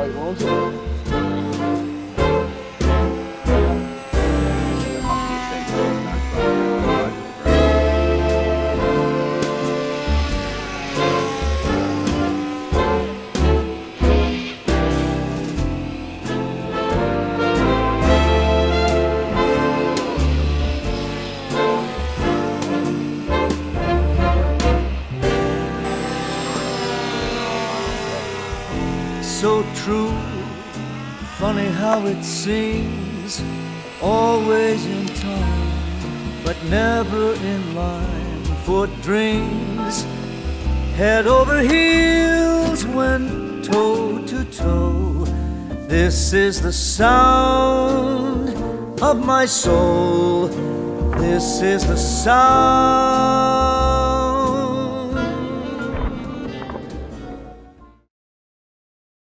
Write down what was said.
like, won't so true. Funny how it seems, always in time, but never in line for dreams. Head over heels when toe to toe. This is the sound of my soul. This is the sound